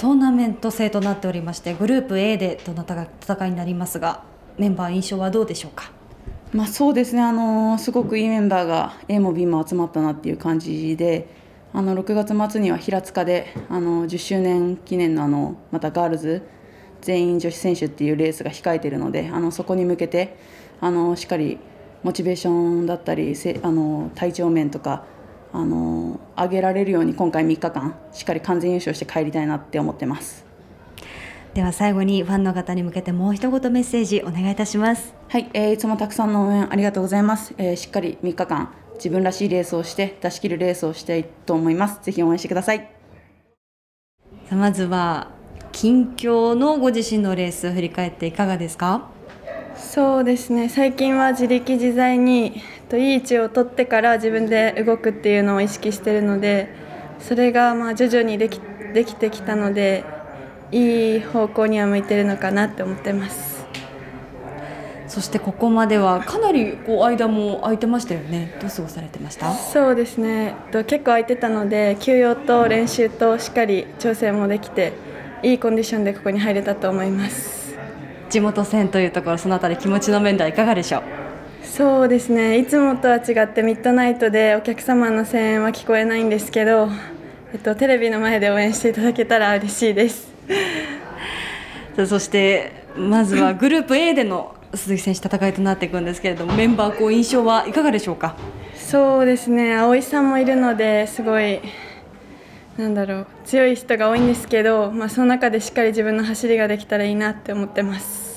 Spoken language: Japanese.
トーナメント制となっておりましてグループ A でどなたが戦いになりますがメンバー印象はどうでしょうか？まあ、そうですね、あのすごくいいメンバーが A も B も集まったなっていう感じであの6月末には平塚であの10周年記念のあのまたガールズ全員女子選手っていうレースが控えているのであのそこに向けてあのしっかりモチベーションだったりあの体調面とかあの上げられるように今回3日間しっかり完全優勝して帰りたいなって思ってます。では最後にファンの方に向けてもう一言メッセージお願いいたします。はい、えーいつもたくさんの応援ありがとうございます、えーしっかり3日間自分らしいレースをして出し切るレースをしたいと思います。ぜひ応援してください。さあまずは近況のご自身のレース振り返っていかがですか？そうですね。最近は自力自在にえっといい位置を取ってから自分で動くっていうのを意識しているのでそれがまあ徐々にできできてきたのでいい方向には向いてるのかなって思ってます。そしてここまではかなりこう間も空いてましたよね。どう過ごされてました？そうですね。えっと結構空いてたので休養と練習としっかり調整もできていいコンディションでここに入れたと思います地元戦というところそのあたり気持ちの面ではいかがでしょう？そうですね。いつもとは違ってミッドナイトでお客様の声援は聞こえないんですけど、えっと、テレビの前で応援していただけたら嬉しいです。そしてまずはグループ A での鈴木選手戦いとなっていくんですけれどもメンバーこう印象はいかがでしょうか？そうですね。葵さんもいるのですごいなんだろう強い人が多いんですけど、まあ、その中でしっかり自分の走りができたらいいなって思ってます。